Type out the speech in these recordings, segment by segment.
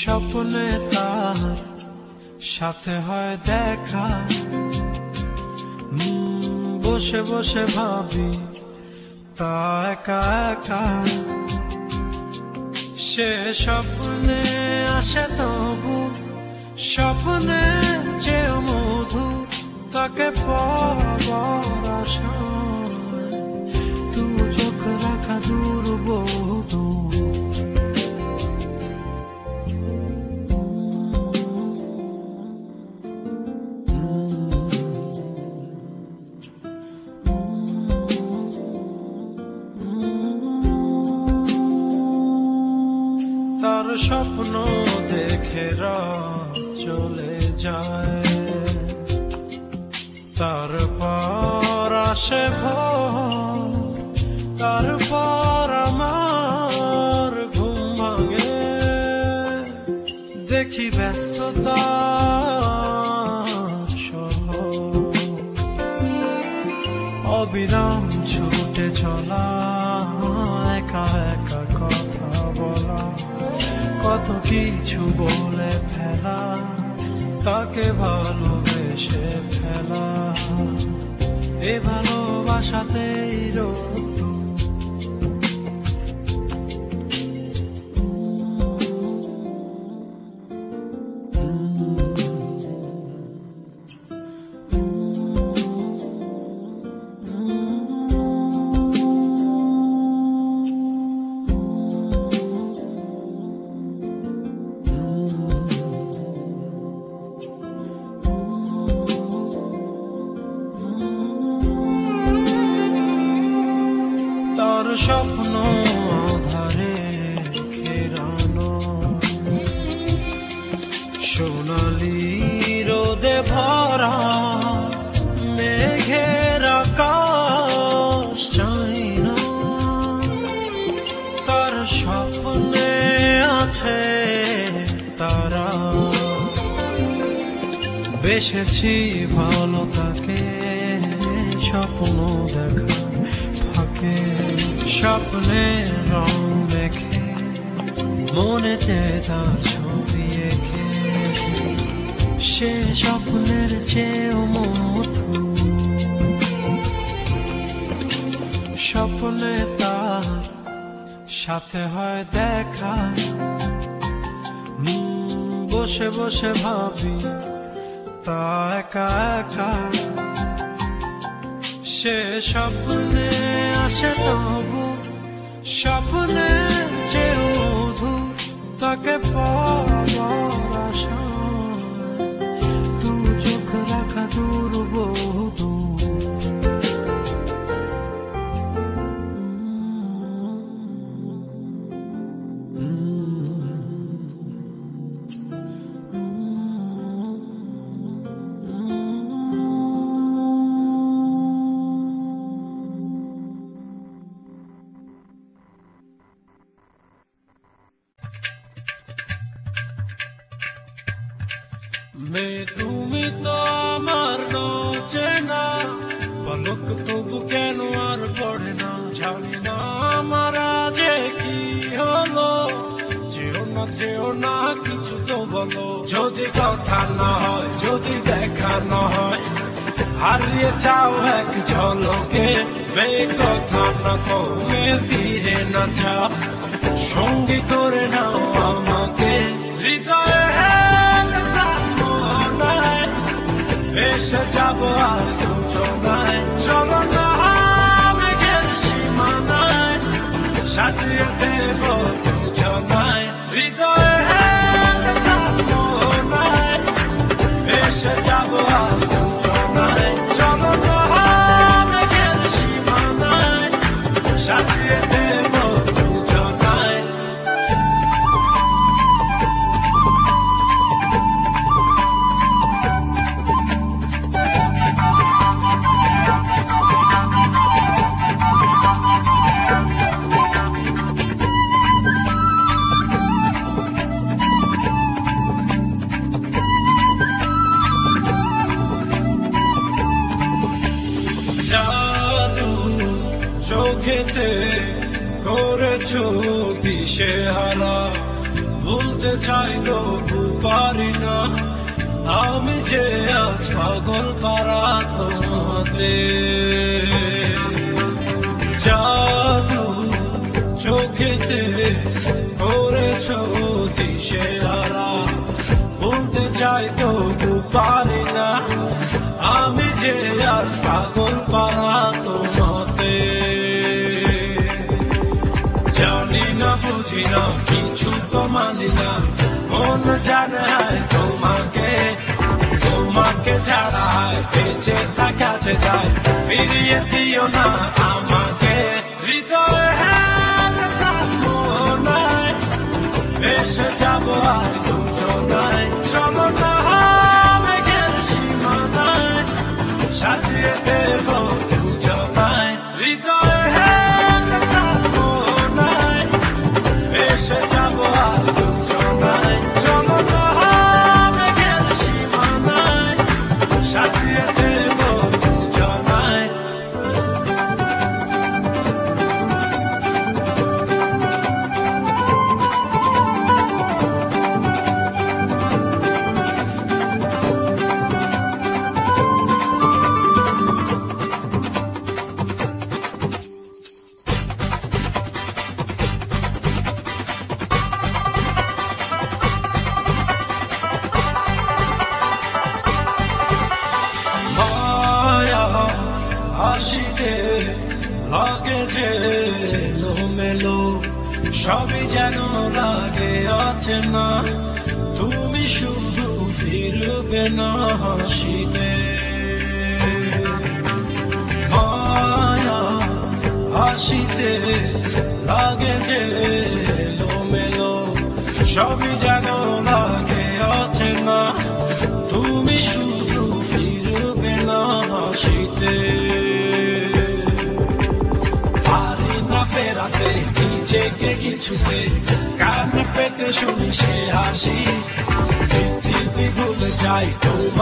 স্বপ্নে তার সাথে হয় দেখা। বসে বসে ভাবি, তা একা একা। সে স্বপ্নে আসে তবু, স্বপ্নে যে মধু, তাকে পাবার আশায় তু চোখ রাখা দূর বহু তার দেখি ব্যস্ততা অবিরাম ছুটে কথা বলা কত কিছু বলে ফেলা তাকে ভালোবেসে এ ভালোবাসাতেই রোদ বেসেছি ভালো তাকে, স্বপ্ন দেখা, ফাঁকে, স্বপ্নে রং মেখে মনেতে তার ছবি এঁকে। সে স্বপ্নের চেয়েও মধু স্বপ্নে তার সাথে হয় দেখা। বসে বসে ভাবি তা একা একা। সে স্বপ্নে আসে তবু স্বপ্নে যে উধু তাকে পাবার মে তুমি তো আমার চেনা পলক তবু কেন আর পড়ে না? জানি না আমার যে কি হলো। যেও না যেও না, কিছু তো বলো। যদি কথা না হয়, যদি দেখা না হয়, হারিয়ে যাও এক ঝলকে। মে কথা না কমে ফিরে না যাও। সঙ্গী করে নাও আমাকে ভেসে যাব আজ যোজনায় চলো না মেঘের সীমানায় সাজিয়ে দেব যোজনায় হৃদয়ে ভেসে যাব আজ করেছ দিশে হারা, ভুলতে চাই তবু পারি না। আমি যে আজ পাগল পারা তোমাতে। জাদু চোখেতে করেছ দিশে হারা, ভুলতে চাই তবু পারি না। আমি যে আজ পাগল পারা তোমাতে। না বুঝি না কিছু তো না। মন জানে তোমাকে তোমাকে ছাড়া বেঁচে থাকা যে যায়। ফিরিয়ে দিও না আমাকে। হৃদয়ে এসে যাব সাজিয়ে দেব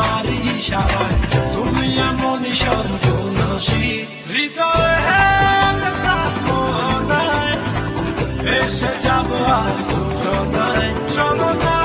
তোমারই ইশারায় তুমি এমন সর্বনাশী। এসে যাব আজ দুজনায় চলো না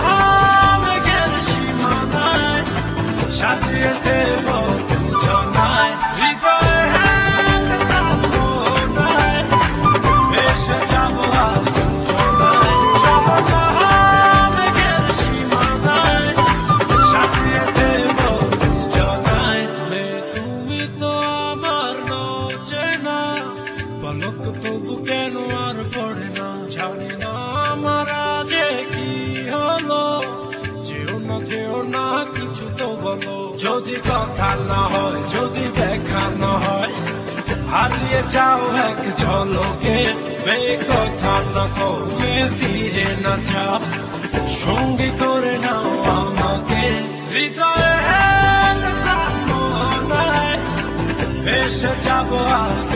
যাও এক ঝলকে বে কথা না কমে ফিরে না যাও। সঙ্গী করে নাও আমাকে। হৃদয়ে এসে যাব আজ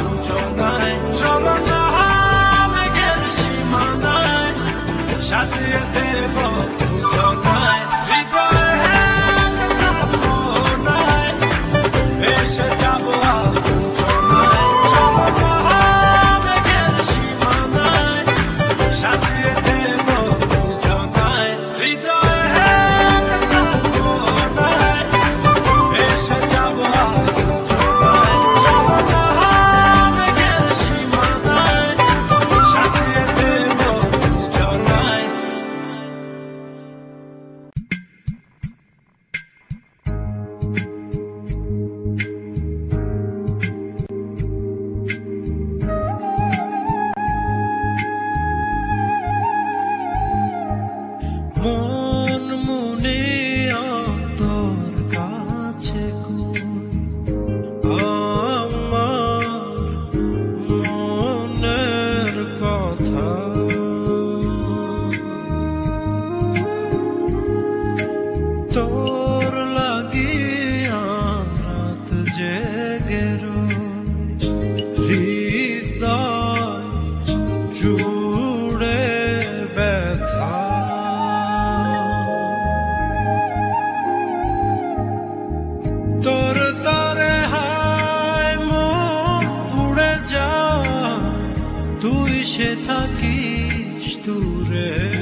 সে থাকিস দূরে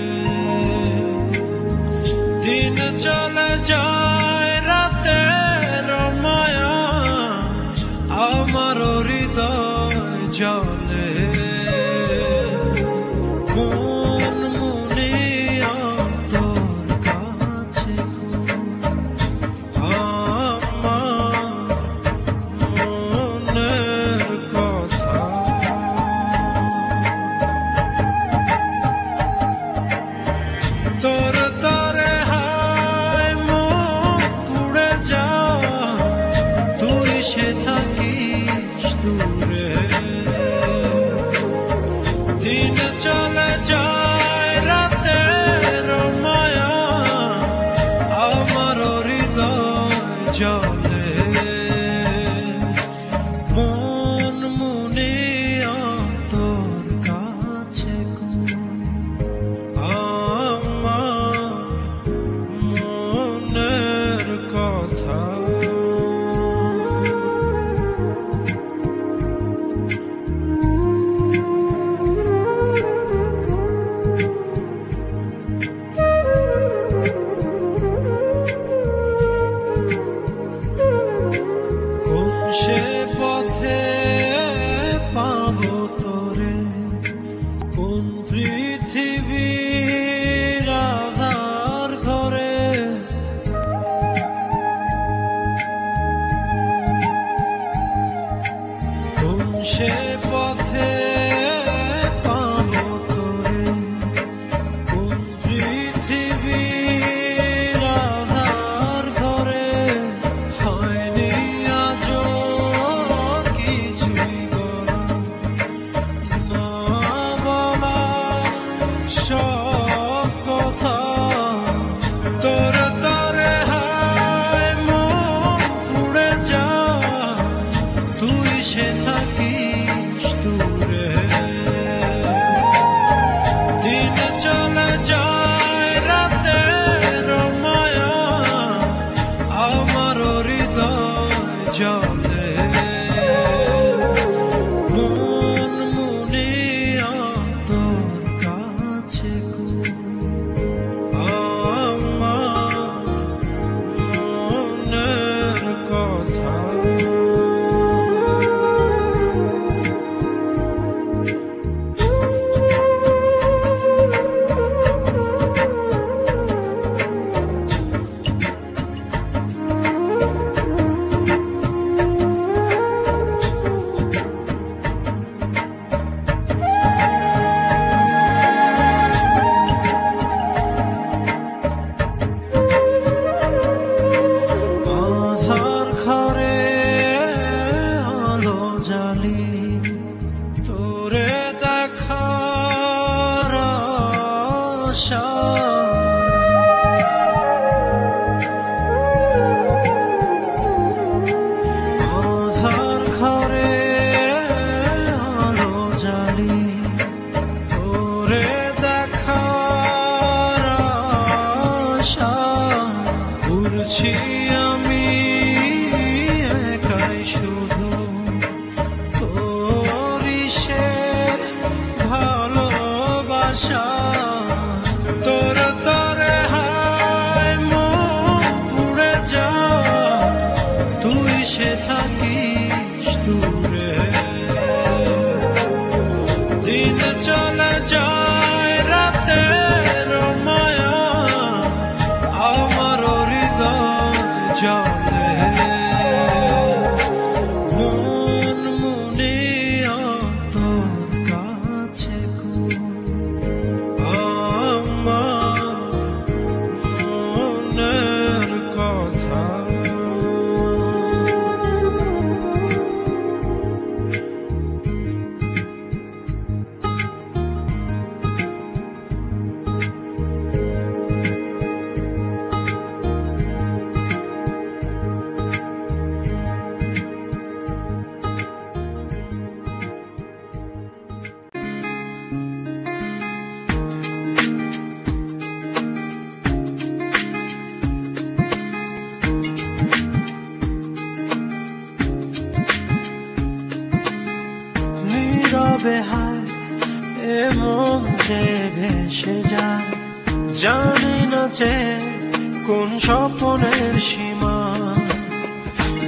কোন স্বপ্নের সীমা?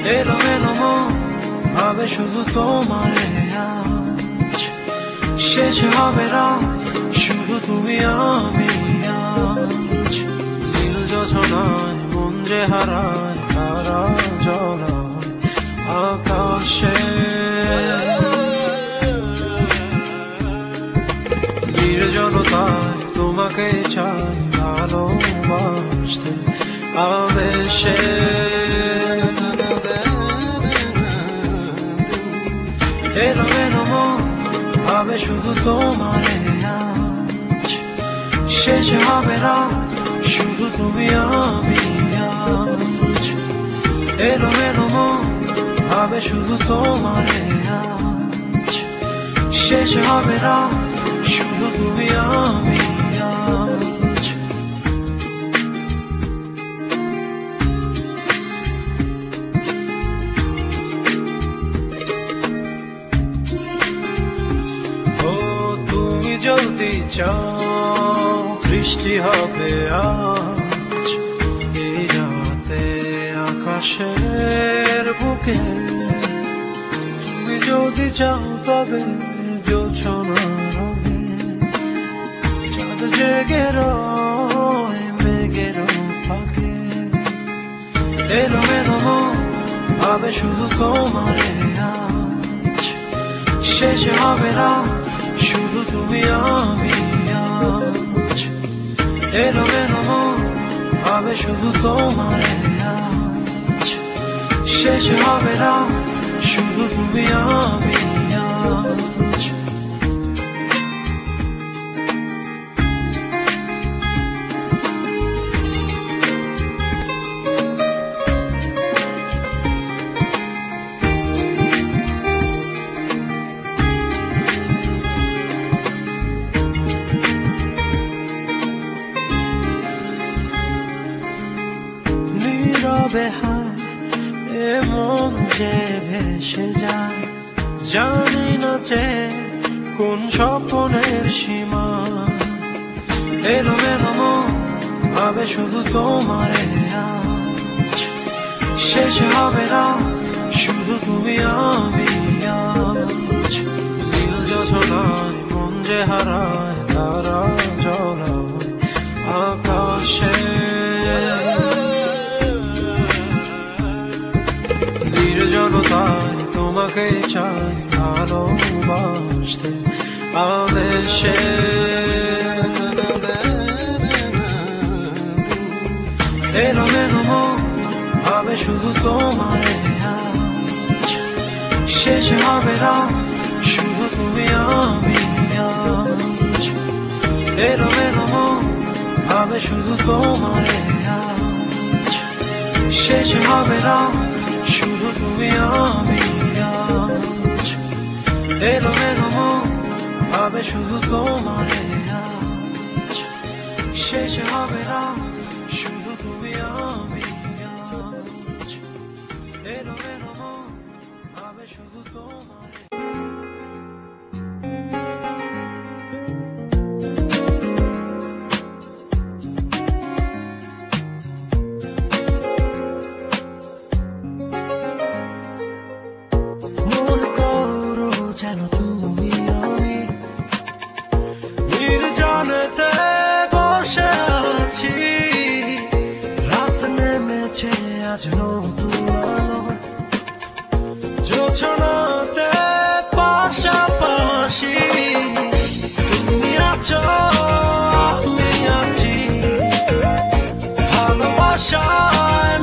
এলো এলো মন, ভাবে শুধু তোমার আজ। শেষ হবে রাত, শুধু তুমি আমি আজ। নীল যোজনায় মন যে হারায়, তারা জলায় আকাশে। নির্জনতায় তোমাকে চাই ভালোবাসতে। আবেশে এলো এলো মন ভাবে শুধু তোমারে আজ শেষ হবে রাত শুধু তুমি আমি আজ এলো এলো মন ভাবে শুধু তোমারে আজ শেষ হবে রাত শুধু তুমি আমি চাও, বৃষ্টি হবে আজ। এই রাতে আকাশের বুকে তুমি যদি চাও তবে জোছনা রবে চাঁদ জেগে রয় মেঘের ফাঁকে। এলো মন, ভাবে শুধু তোমারে শেষ হবে রাত শুধু তুমি আমি। এলো এলো মন ভাবে শুধু তোমারে আজ শেষ হবে রাত শুধু তুমি আমি হারায় তারা জলায় আকাশে নির্জনতায় তোমাকে চাই ভালোবাসতে আবেশে এলো মন ভাবে শুধু তোমারে শেষ হবে রাত এলো এলো মন ভাবে শুধু তোমারে আজ। শেষ হবে রাত, শুধু তুমি আমি আজ। এলো এলো মন ভাবে শুধু তোমারে আজ। শেষ হবে রাত, শুধু তুমি আমি আজ। এলো এলো মন ভাবে শুধু তোমারে করো যেন তুমি আমি। নির্জনতে বসে আছি। রাত নেমেছে, আজ নতুন আলো। যোছনাতে পাশাপাশি তুমি আছো, আমি আছি। ভালোবাসায়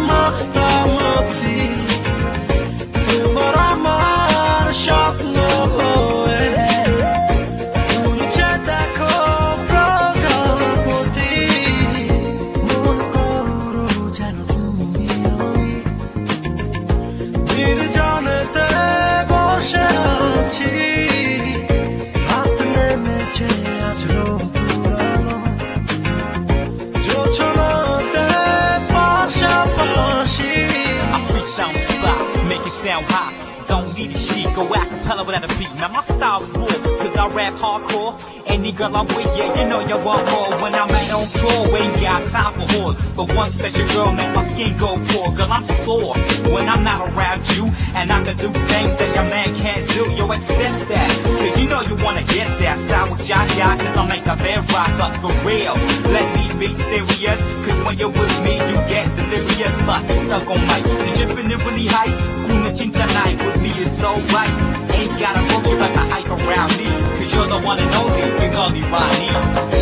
a go acapella without a beat. Now my style's raw, cause I rap hardcore. Any girl I'm with, yeah, you know you want more. When I'm out on tour, we ain't got time for whores. But one special girl makes my skin go poor. Girl, I'm sore when I'm not around you. And I can do things that your man can't do. You accept that, cause you know you wanna get that style with y'all got. Cause I make a bed rock up for real. Let me be serious, cause when you're with me, you get delirious. But stuck on mic, is you feeling really hype? Doing with me is so right. Ain't gotta focus like I hype around me. Cause you're the one and only, you're the body.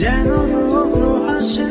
যেন রৌদ্র হাসে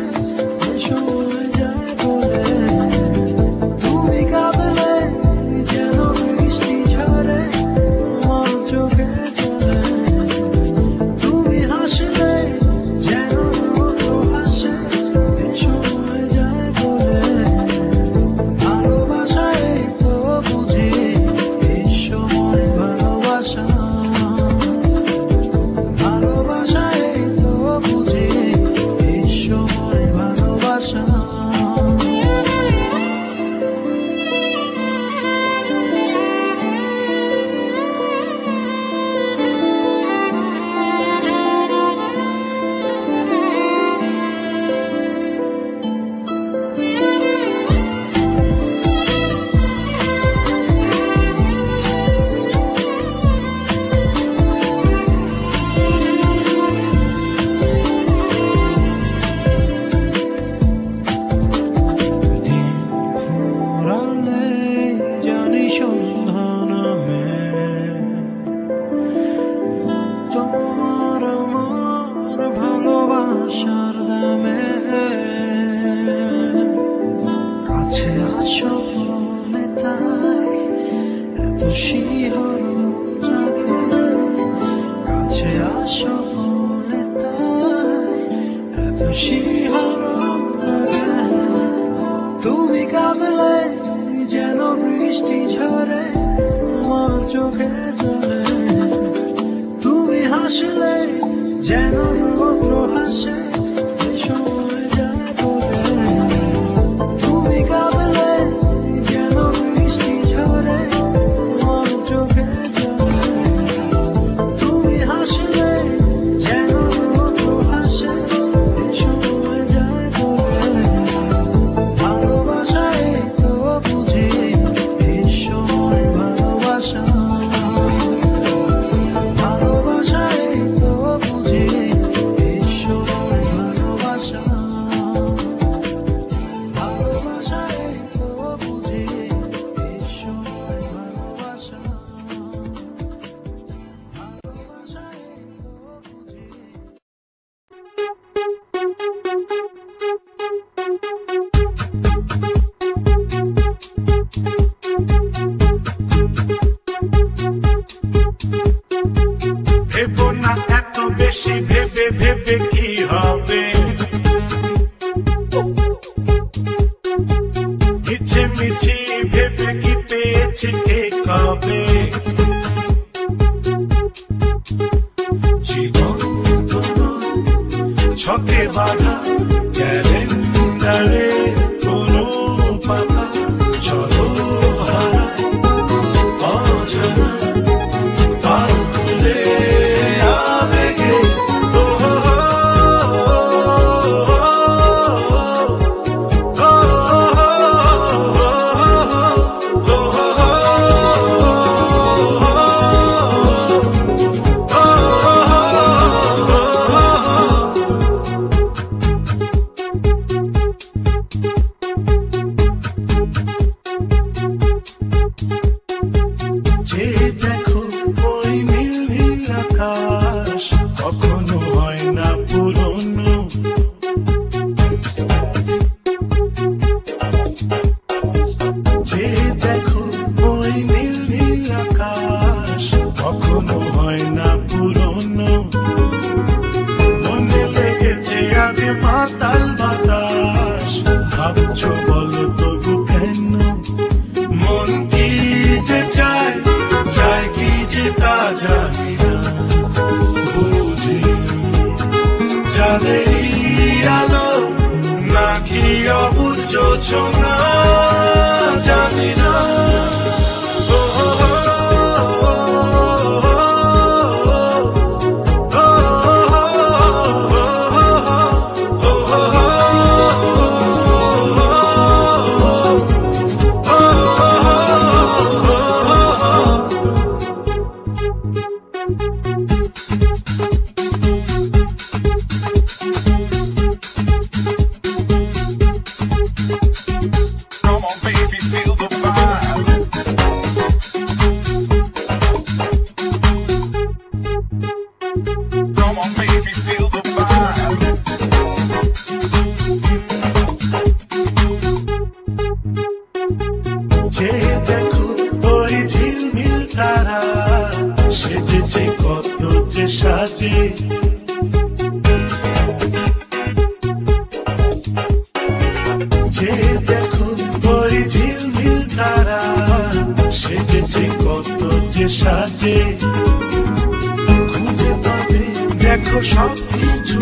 তারা সেজেছে, কত যে সাজে। যে দেখুন পরে ঝিলমিল তারা সেজেছে, কত যে সাজে। খুঁজে পাবে, দেখো সব কিছু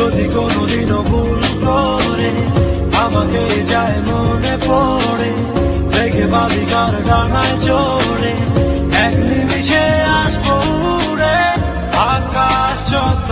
যদি কোনোদিনও ভুল করে, আমাকে যায় মনে পড়ে, রেখে বালিকার ডাঙায় চড়ে। এক নিমিষে আসব আকাশ যত